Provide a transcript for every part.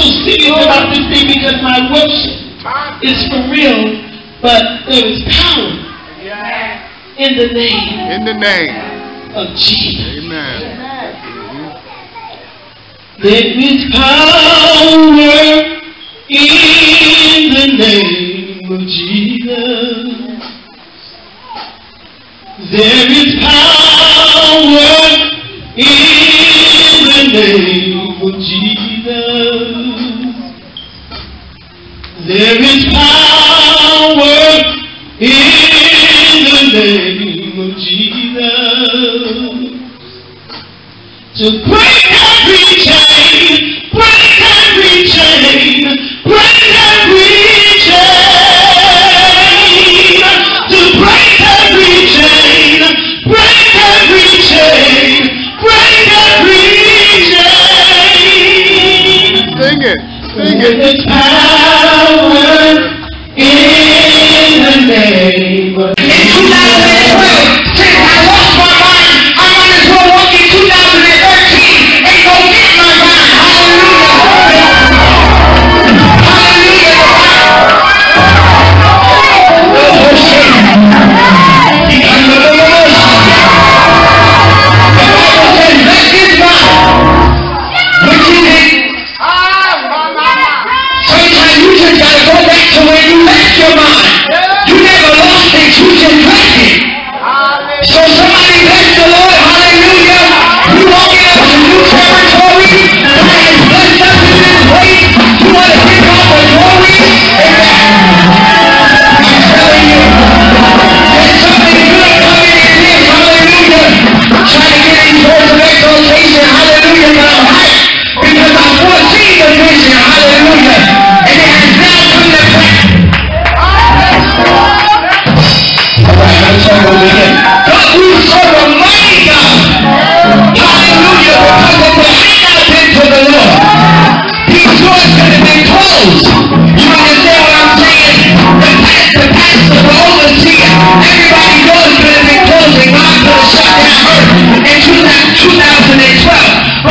to see you about this thing because my worship is for real, but there is power in the name. In the name of Jesus. Amen. Mm-hmm. There is power in the name of Jesus. There is power. name of Jesus to break every chain, break every chain, break every chain, to break every chain, break every chain, break every chain. Sing it, sing it. With power in the name of knows. You understand what I'm saying? The past, the past is overseer. Everybody knows, but it's in closing. God gonna shut down earth in 2012.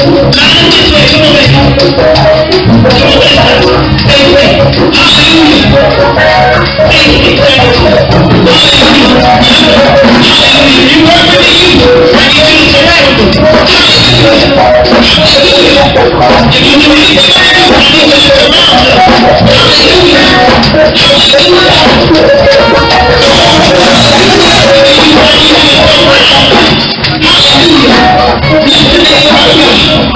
Hallelujah.